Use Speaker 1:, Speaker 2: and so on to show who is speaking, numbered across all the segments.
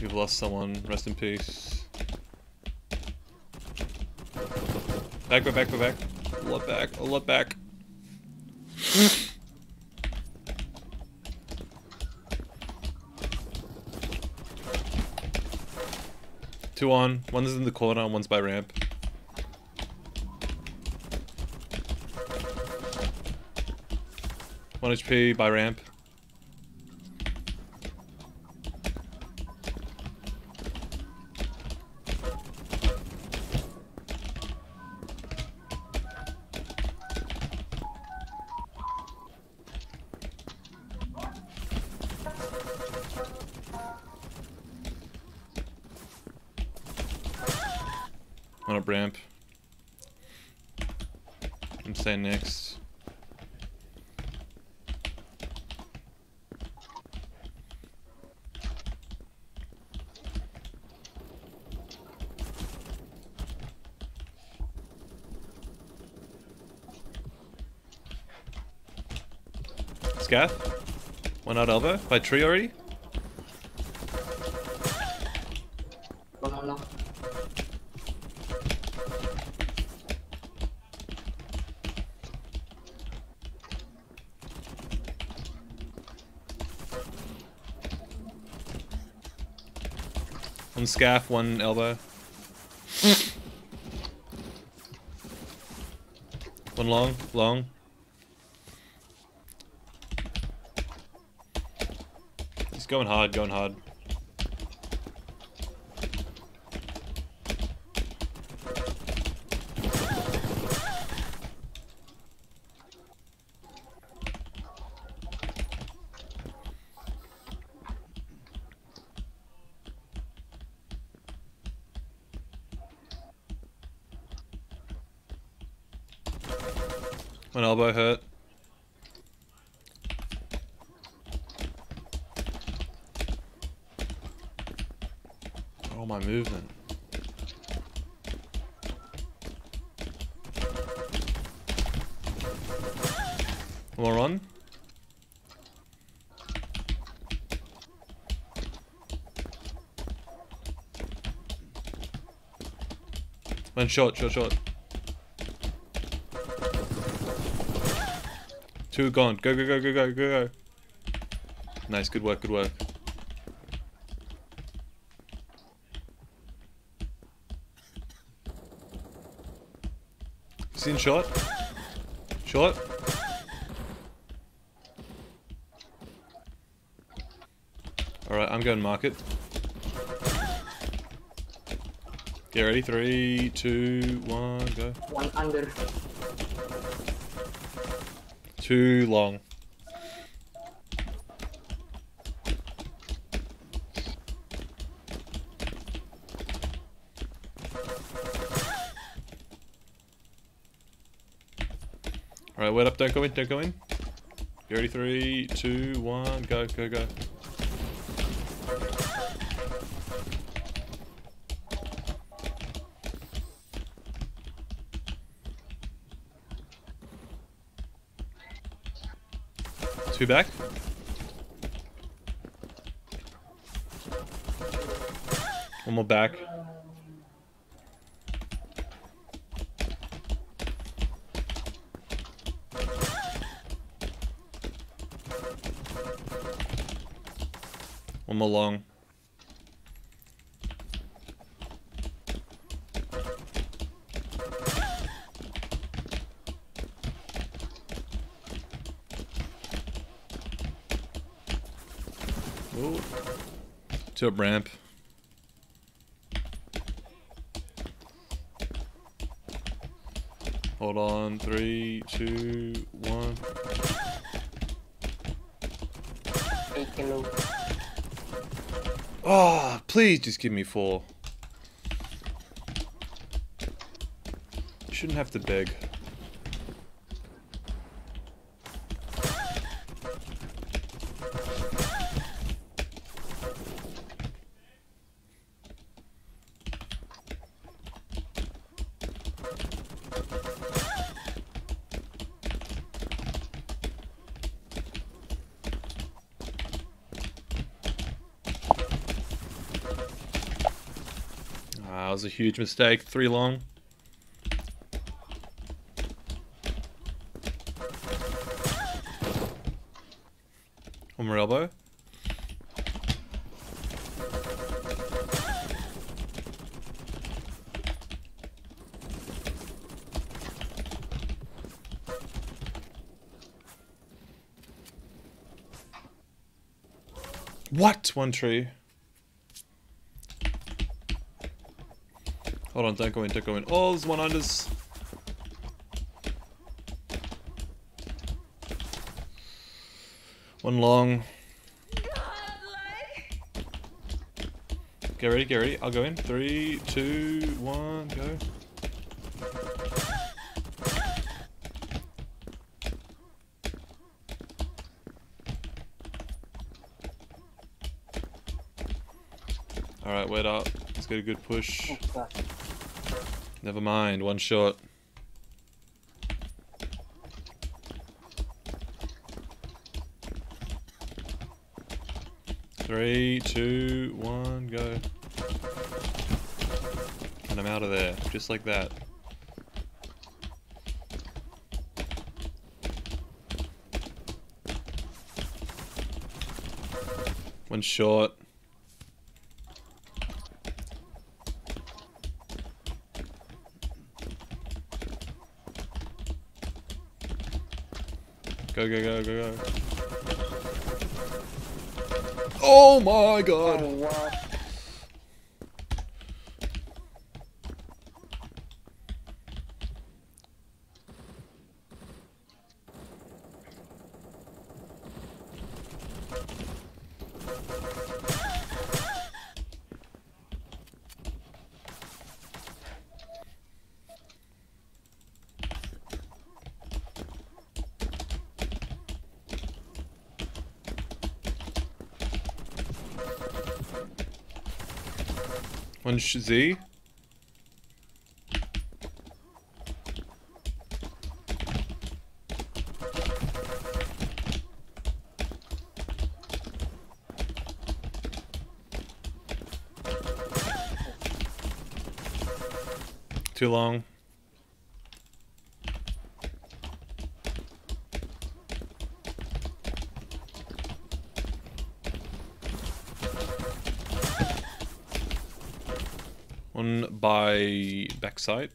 Speaker 1: We've lost someone. Rest in peace. Back, back, we're back. A lot back, a lot back. Two on. One's in the corner, one's by ramp. One HP by ramp. On a ramp. I'm saying next. Scaff? One out elbow? By tree already? One scaff, one elbow. one long, long. He's going hard, going hard. One elbow hurt. Oh, my movement. More run. One shot, shot, shot. Two gone. Go, go, go, go, go, go, go. Nice, good work, good work. Seen shot? Shot? Alright, I'm going market. Get ready. Three, two, one, go.
Speaker 2: One under.
Speaker 1: Too long. Alright, wait up, don't go in, don't go in. You ready? Three, two, one, go, go, go. Two back. One more back. One more long. Ooh. To a ramp. Hold on. Three, two, one. Oh, please just give me four. You shouldn't have to beg. That was a huge mistake. Three long. On my elbow. What? One tree. Hold on, don't go in, don't go in. Oh, there's one unders. One long. Get ready, get ready. I'll go in. Three, two, one, go. Alright, wait up. Let's get a good push.
Speaker 2: Oh.
Speaker 1: Never mind, one shot. Three, two, one, go. And I'm out of there, just like that. One shot. Go, go, go, go, go. Oh my god!
Speaker 2: Oh, what?
Speaker 1: Sh Z. Too long. One by backside.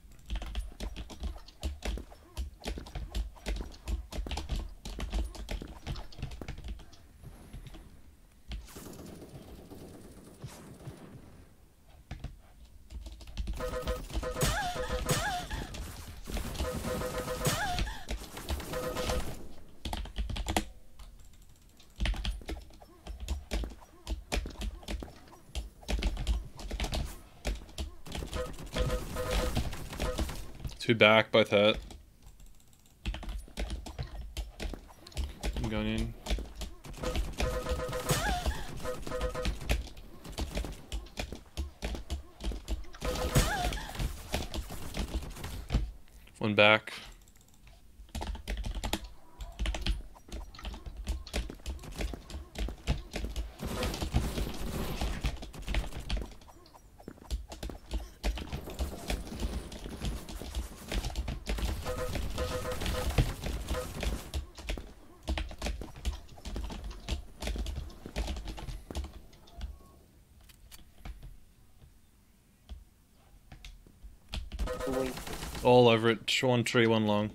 Speaker 1: Two back, both hurt. I'm going in. One back. All over it. One tree, one long.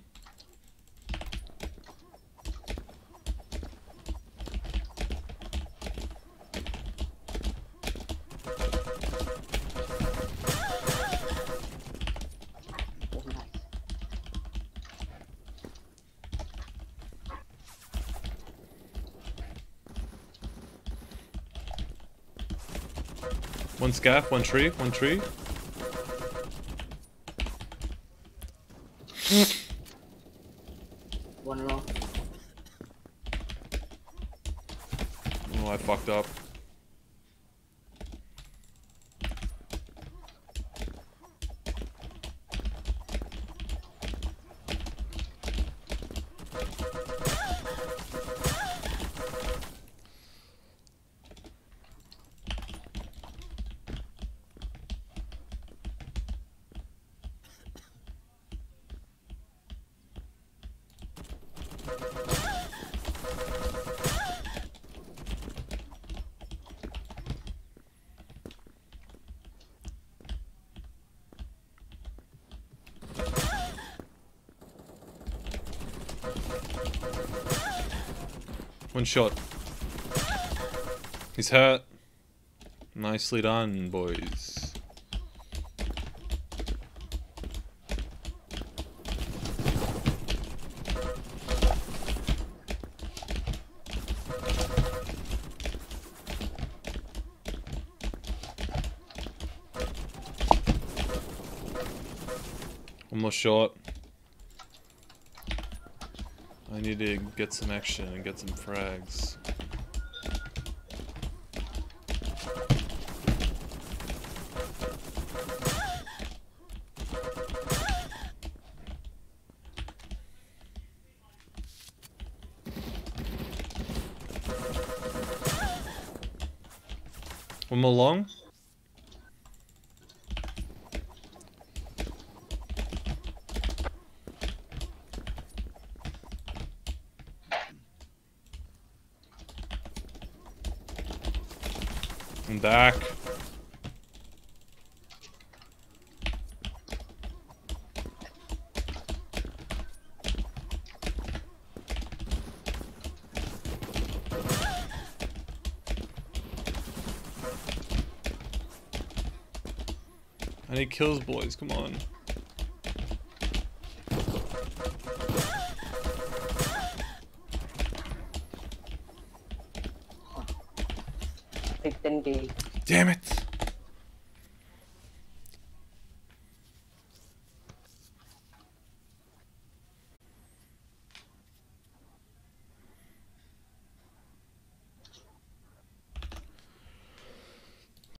Speaker 1: One scaff, one tree, one tree.
Speaker 2: One long.
Speaker 1: Oh, I fucked up. One shot. He's hurt. Nicely done, boys. One more shot. I need to get some action and get some frags. One more long. I'm back. I need kills, boys. Come on.
Speaker 2: Fifteen D.
Speaker 1: Damn it!